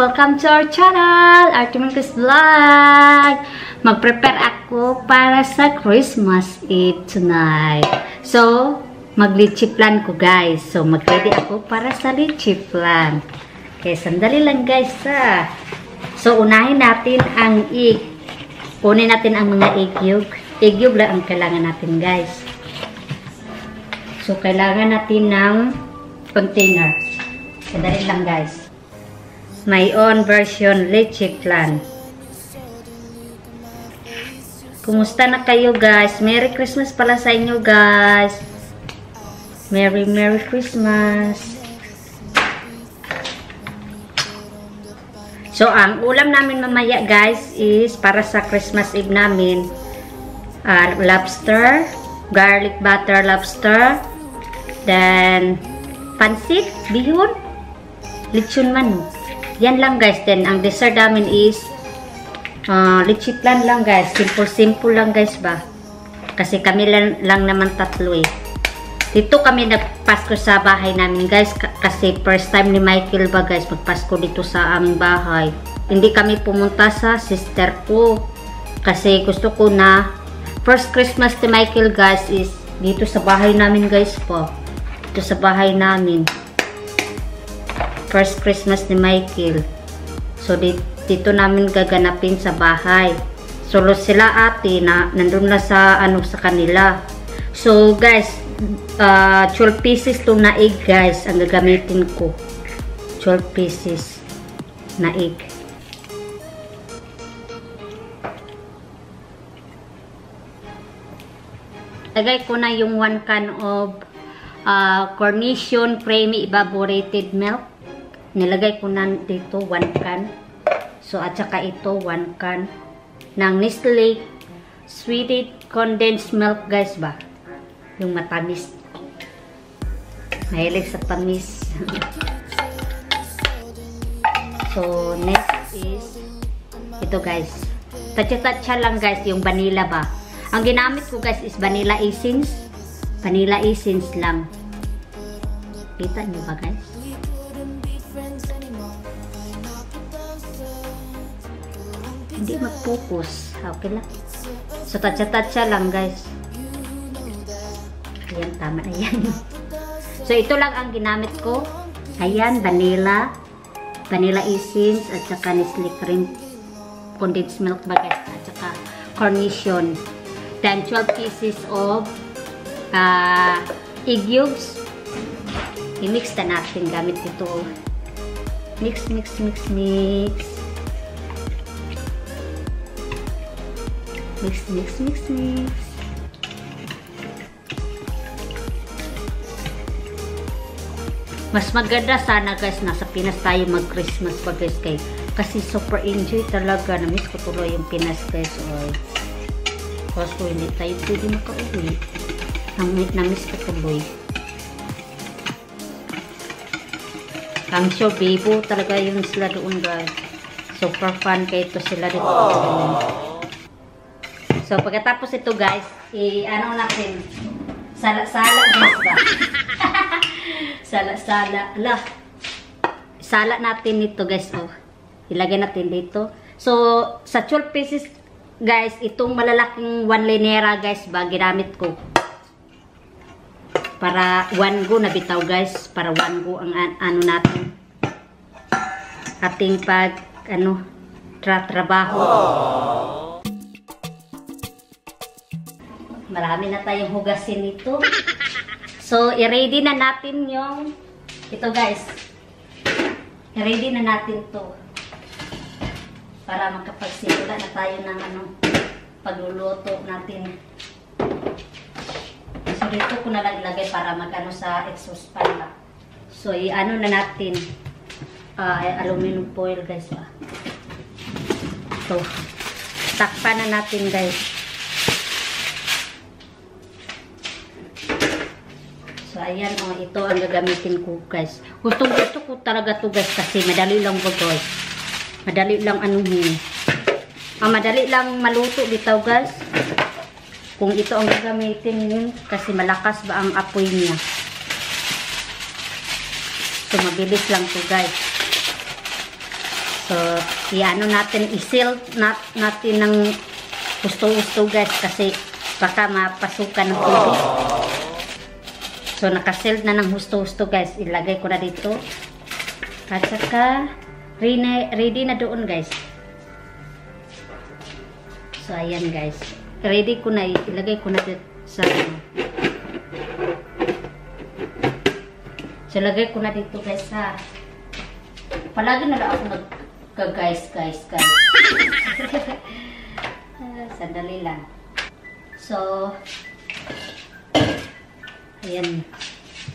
Welcome to our channel, Artemis Vlog! Mag-prepare ako para sa Christmas Eve tonight. So, mag-litchi plan ko guys. So, mag-ready ako para sa litchi plan. Okay, sandali lang guys ha. So, unahin natin ang egg. Kunin natin ang mga egg yolk. Egg yolk lang ang kailangan natin guys. So, kailangan natin ng container. Sandali lang guys. My own version leche plan. Kumusta na kayo guys? Merry Christmas pala sa inyo guys. Merry Merry Christmas. So, ang ulam namin mamaya guys is para sa Christmas Eve namin uh, lobster, garlic butter lobster, then pansit, bihon, lechon manok. Yan lang guys. Then, ang dessert namin is uh, leche plan lang guys. Simple-simple lang guys ba. Kasi kami lang, lang naman tatlo eh. Dito kami nagpasko sa bahay namin guys. Kasi first time ni Michael ba guys magpasko dito sa aming bahay. Hindi kami pumunta sa sister ko. Kasi gusto ko na first Christmas ni Michael guys is dito sa bahay namin guys po. Dito sa bahay namin first Christmas ni Michael. So, dito namin gaganapin sa bahay. So, sila ate na nandun na sa, ano, sa kanila. So, guys, uh, 12 pieces to na egg, guys, ang gagamitin ko. 12 pieces na egg. Lagay ko na yung 1 can of uh, Cornition Creamy Evaporated Milk nilagay ko na dito 1 can. So, at saka ito 1 can ng Nestle Sweetened Condensed Milk guys ba? Yung matamis. Mahilig sa tamis. so, next is ito guys. Tatsa-tatsa lang guys yung vanilla ba. Ang ginamit ko guys is vanilla essence. Vanilla essence lang. Kita nyo ba guys? Hindi mag-focus. Okay lang. So, tatsa-tatsa lang, guys. Ayan, tama na yan. so, ito lang ang ginamit ko. Ayan, vanilla. Vanilla essence at saka Nestle cream condensed milk ba, guys? At saka cornition. Then, 12 pieces of uh, egg yolks. I-mix na natin gamit ito. Mix, mix, mix, mix. Mix, mix, mix, mix. Mas maganda sana guys, nasa Pinas tayo mag-Christmas pa guys kay kasi super enjoy talaga. Na-miss ko tuloy yung Pinas guys. Oy. Kaso hindi tayo pwede makauwi. Na-miss ko tuloy. I'm sure Bebo talaga yung sila doon guys. Super fun kayo ito sila dito. Aww. So, pagkatapos ito guys, i-ano natin, sala-sala guys ba? Sala-sala. Ala. Sala natin ito guys, oh. Ilagay natin dito. So, sa 12 pieces guys, itong malalaking 1 linera guys ba, ginamit ko. Para 1 go na bitaw guys, para 1 go ang an ano natin. Ating pag, ano, tra trabaho. Aww. Marami na tayong hugasin nito. So, i-ready na natin yung ito guys. I-ready na natin to para makapagsimula na tayo ng ano, pagluluto natin. So, dito ko na lang para magano sa exhaust ba. So, i-ano na natin uh, aluminum foil guys ba. So, takpan na natin guys. So, ayan o, oh, ito ang gagamitin ko guys. Gustong gusto ko talaga to guys kasi madali lang po guys. Madali lang anuhin. Ah, madali lang maluto bitaw guys. Kung ito ang gagamitin yun kasi malakas ba ang apoy niya. So, mabilis lang to guys. So, iano natin, isil nat, natin ng gusto-gusto guys kasi baka mapasukan ng tubig. So, nakasil na ng gusto-gusto guys. Ilagay ko na dito. At saka, ready, ready na doon guys. So, ayan guys. Ready ko na, ilagay ko na dito sa ano. So, lagay ko na dito guys ha. Palagi na lang ako nagka-guys, guys, guys. Ah, Sandali lang. So, ayan.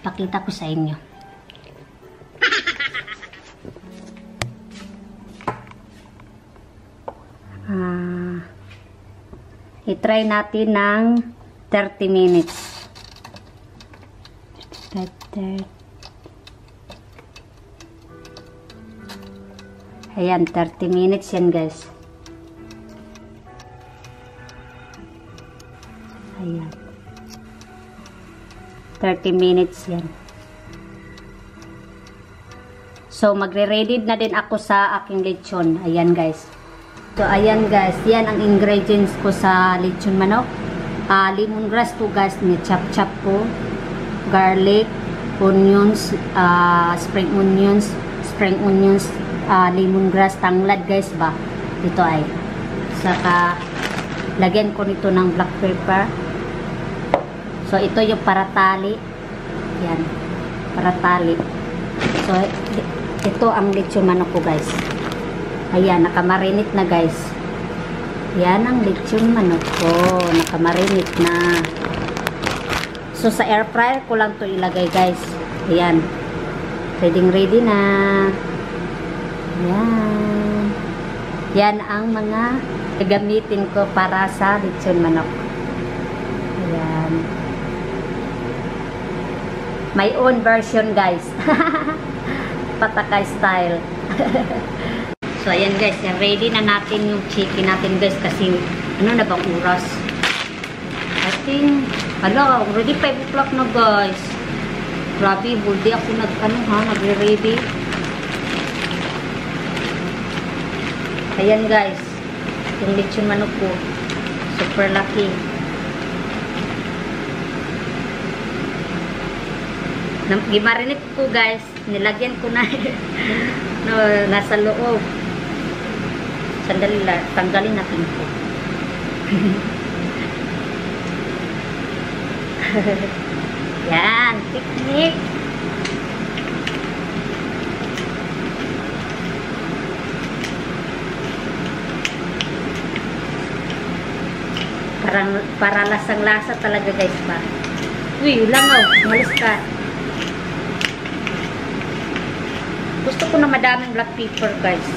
Pakita ko sa inyo. Ah, i-try natin ng 30 minutes. 30. Ayan, 30 minutes yan guys. Ayan. 30 minutes yan. So, magre-ready na din ako sa aking lechon. Ayan guys. So, ayan guys. Yan ang ingredients ko sa lechon manok. Uh, lemongrass to guys. Chop-chop ko. Garlic, onions, uh, spring onions, spring onions, uh, lemongrass, tanglad guys ba. Dito ay. Saka, lagyan ko nito ng black pepper. So, ito yung paratali. Yan. Paratali. So, ito ang lechon manok ko guys. Ayan, nakamarinit na guys. Yan ang lechon manok ko. Nakamarinit na. So, sa air fryer ko lang to ilagay guys. Ayan. Ready ready na. Yan. Yan ang mga gagamitin ko para sa lechon manok. Ayan. My own version guys. Patakay style. so, ayan guys. Ready na natin yung chicken natin guys kasi ano na bang oras? I think, ala, already 5 o'clock na guys. Grabe, buldi ako nag, ano ha, nagre-ready. Ayan guys. Yung lechon manok ko. Super lucky. Gimarinit ko guys. Nilagyan ko na. no, nasa loob. Sandali lang. Tanggalin natin ko. Yan. Picnic. Parang, para lasang-lasa talaga guys pa. Uy, langaw. Malis ka. Gusto ko na madaming black pepper guys.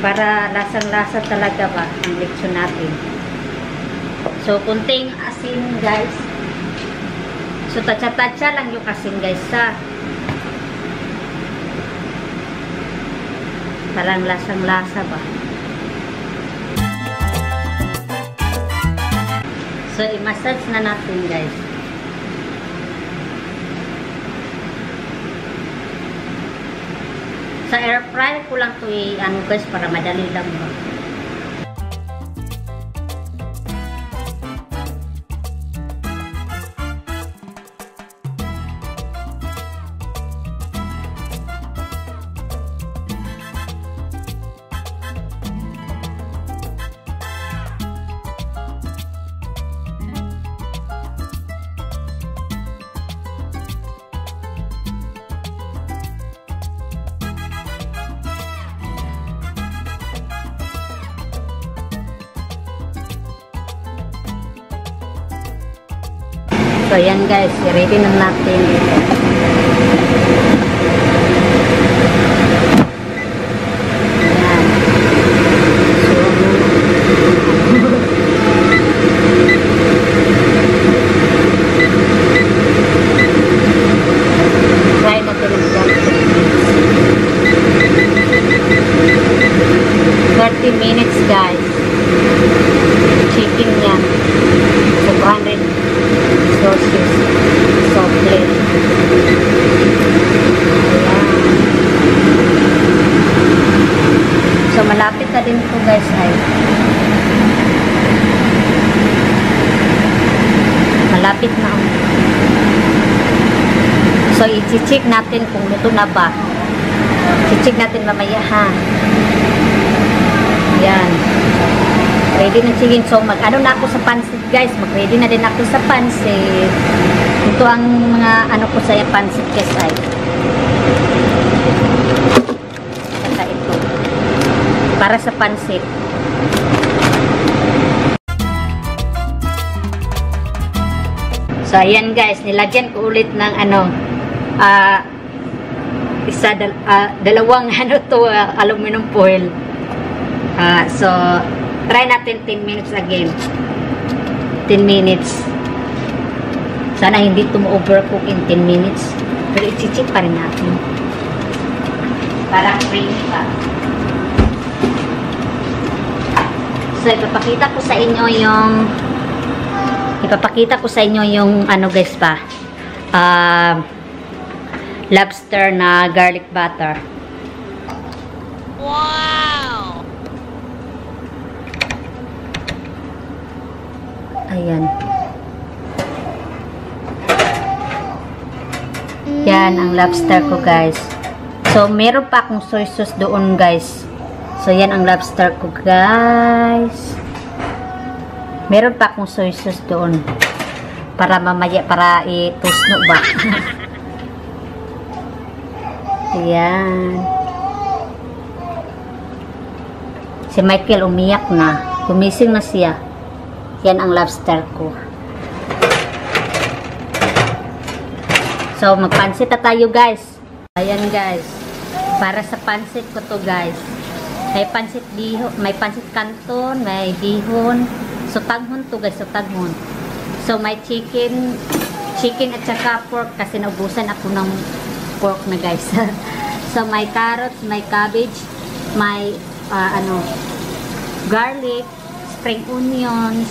Para lasang-lasa talaga ba ang lechon natin. So, kunting asin guys. So, tatsa-tatsa lang yung asin guys sa parang lasang-lasa ba. So, i-massage na natin, guys. Sa air fryer ko lang to i-ano guys para madali lang. So, yan guys. I-ready na natin. Yan. So, try natin ang garlic. 30 minutes guys. Chicken yan. So, 200 Celsius chocolate. Ayan. So, malapit na din po guys ay. Malapit na. oh. So, i-check natin kung luto na ba. I-check natin mamaya ha. Yan. Ready na sige. So, mag-ano na ako sa pansit guys. Mag-ready na din ako sa pansit. Ito ang mga ano ko sa pansit guys ay. Saka ito. Para sa pansit. So, ayan guys. Nilagyan ko ulit ng ano, ah, isa, dal, ah, dalawang ano to, ah, aluminum foil. Ah, so, try natin 10 minutes again. 10 minutes. Sana hindi ito overcook in 10 minutes. Pero i-check pa rin natin. Para creamy pa. So, ipapakita ko sa inyo yung ipapakita ko sa inyo yung ano guys pa. Ah, lobster na garlic butter. Wow! Ayan. Yan ang lobster ko guys. So, meron pa akong soy sauce doon guys. So, yan ang lobster ko guys. Meron pa akong soy sauce doon. Para mamaya, para itusno ba. Ayan. Si Michael umiyak na. Gumising na siya. Yan ang lobster ko. So, magpansit na tayo, guys. Ayan, guys. Para sa pansit ko to, guys. May pansit bihon, may pansit kanton, may bihon. So, taghon to, guys. So, taghon. So, may chicken, chicken at saka pork kasi naubusan ako ng pork na, guys. so, may carrots, may cabbage, may, ah, ano, garlic, spring onions,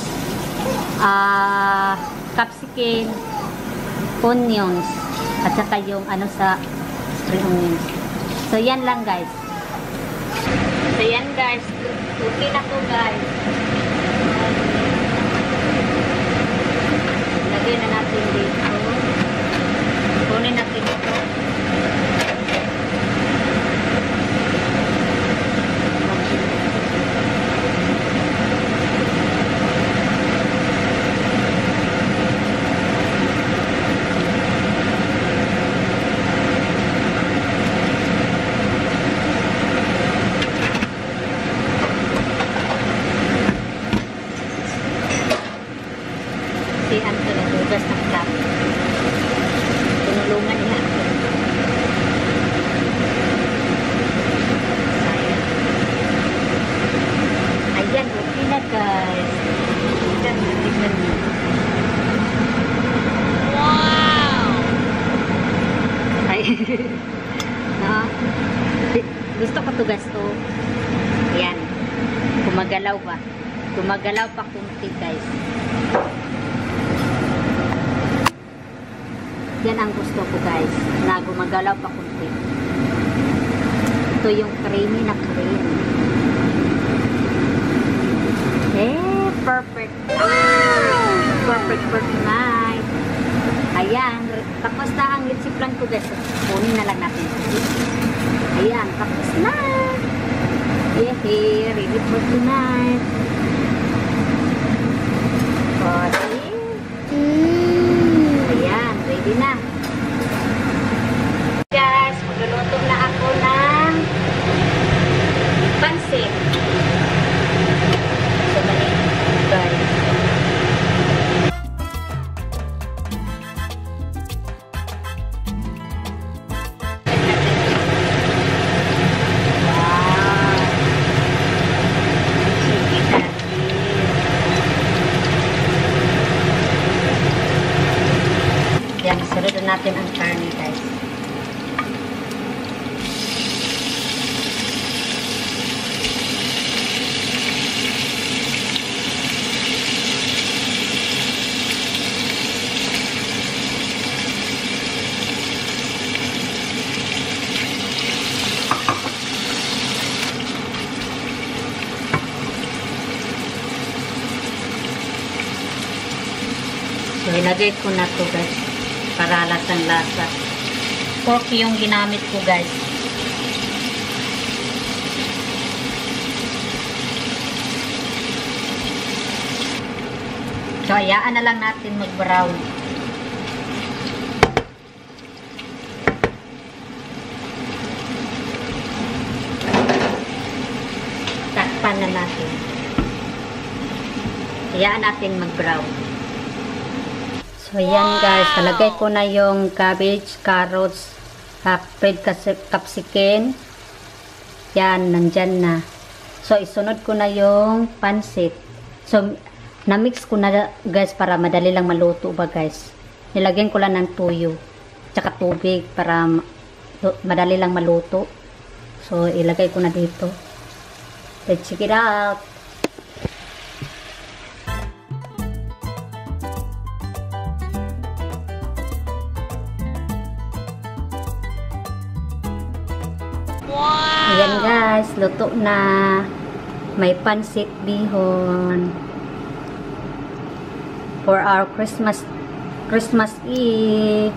ah, capsicum, onions, at saka yung ano sa spring onions. So, yan lang guys. So, yan guys. Okay na to guys. Lagay na natin dito. Kunin natin ito. Si Anto na bugas ng cup. Tinulungan niya ako. Sayang. Ayan, okay na guys. Tingnan mo, tingnan mo. Wow! Ay. no? Gusto ko to guys to. Ayan. Gumagalaw ba? Gumagalaw pa kunti guys. Yan ang gusto ko guys. Na gumagalaw pa kunti. Ito yung creamy na cream. Eh, perfect. Perfect for tonight. Ayan. Tapos na ang litsiplan ko guys. Kunin na lang natin. Ayan. Tapos na. Yehey. Ready for tonight. Oh, see? Ayan, So, ilagay ko na to guys. Para lasang lasa. Pork yung ginamit ko guys. So, ayaan na lang natin mag-brown. Takpan na natin. Hayaan natin mag-brown. So, yan guys. Talagay ko na yung cabbage, carrots, red capsicum. Yan, nandyan na. So, isunod ko na yung pansit. So, na-mix ko na guys para madali lang maluto ba guys. Nilagyan ko lang ng tuyo. Tsaka tubig para madali lang maluto. So, ilagay ko na dito. Let's check it out. Ayan guys, luto na. May pansit bihon. For our Christmas Christmas Eve.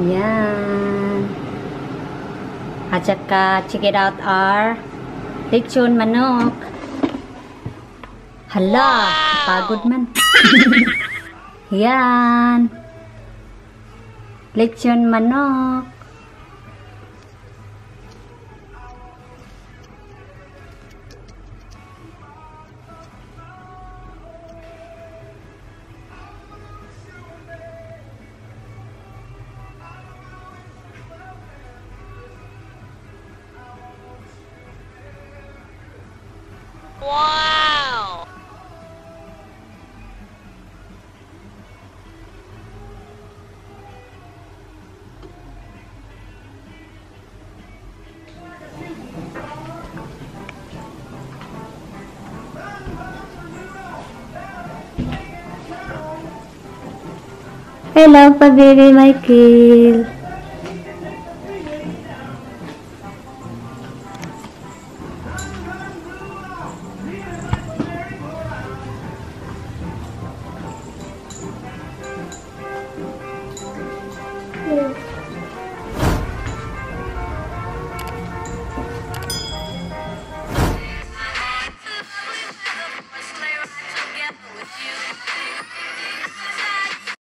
Ayan. At saka, check it out our lechon manok. Hala, Wow! pagod man. Yan. Lechon manok. Wow! Hello pa baby Michael.